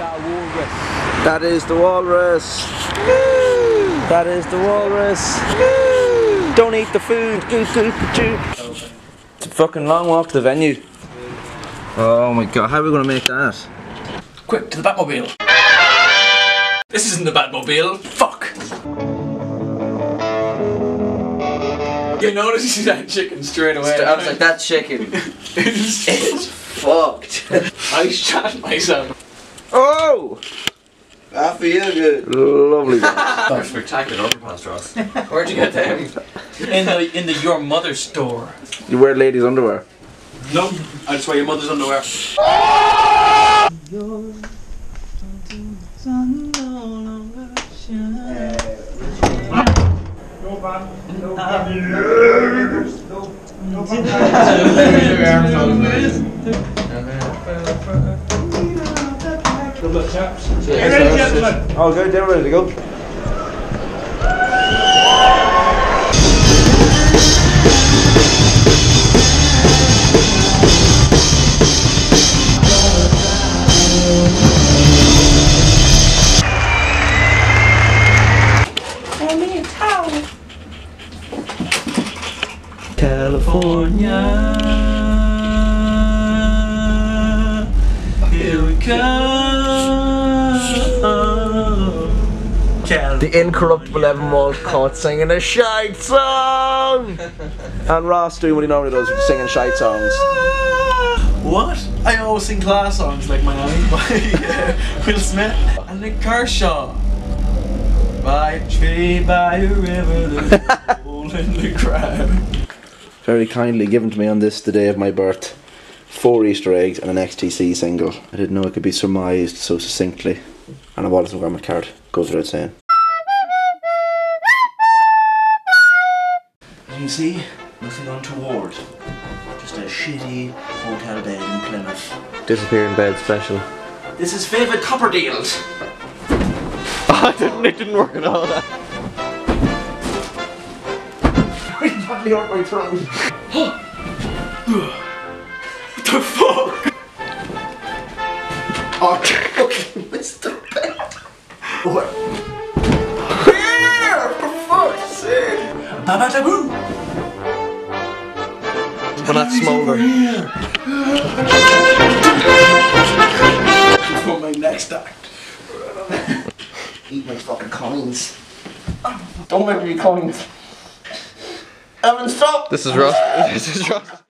That is the walrus. That is the walrus. Don't eat the food. It's a fucking long walk to the venue. Oh my god, how are we gonna make that? Quick, to the Batmobile. This isn't the Batmobile. Fuck. You notice that chicken straight away. I was like, that chicken it's, is fucked. I shot myself. Oh! I feel good. Lovely. man. They're spectacular underpants, Ross. Where'd you get them? In the in the your mother store. you wear ladies' underwear. No, I just wear your mother's underwear. Oh, good, they're ready to go. California, here we come. Cal- The incorruptible Evan Walsh caught singing a shite song! and Ross doing what he normally does, singing shite songs. What? I always sing class songs like my own by uh, Will Smith and Nik Kershaw. By a tree, by a river, the hole in the ground. Very kindly given to me on this, the day of my birth. Four Easter eggs and an XTC single. I didn't know it could be surmised so succinctly. And I bought it some garment card. Goes without saying. As you can see, nothing untoward. Just a shitty hotel bed in Plymouth. Disappearing bed special. This is favourite copper deals. I didn't, it didn't work at all. Badly hurt my throat. What the fuck? Oh, fucking Mr. Bed. What? Here, for fuck's sake. Baba Taboo! Will that smolder? For my next act. Eat my fucking coins. Don't make me coins. Evan, stop! This is Ross. This is Ross.